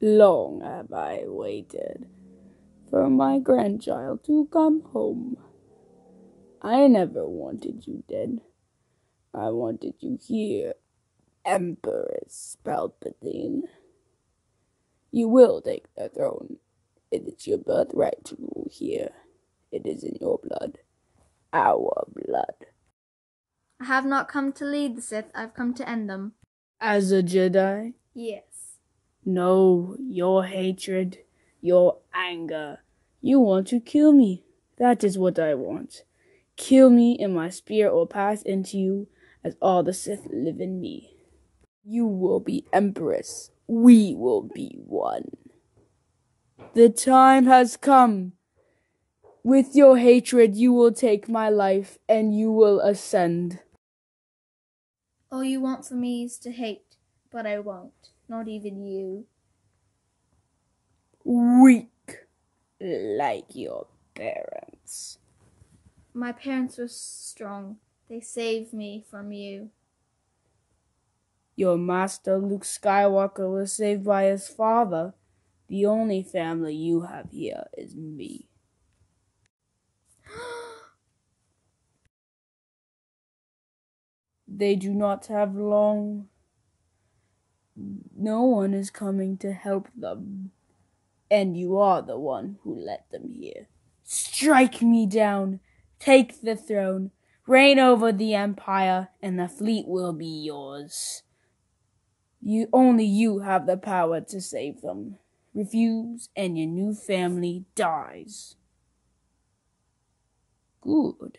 Long have I waited for my grandchild to come home. I never wanted you dead. I wanted you here, Empress Palpatine. You will take the throne. It is your birthright to rule here. It is in your blood. Our blood. I have not come to lead the Sith, I've come to end them. As a Jedi? Yes. No, your hatred, your anger. You want to kill me. That is what I want. Kill me, and my spirit will pass into you as all the Sith live in me. You will be Empress. We will be one. The time has come. With your hatred, you will take my life and you will ascend. All you want for me is to hate, but I won't. Not even you. Weak, like your parents. My parents were strong. They saved me from you. Your master, Luke Skywalker, was saved by his father. The only family you have here is me. they do not have long. No one is coming to help them. And you are the one who let them here. Strike me down, take the throne, reign over the empire, and the fleet will be yours. You only you have the power to save them. Refuse, and your new family dies. Good.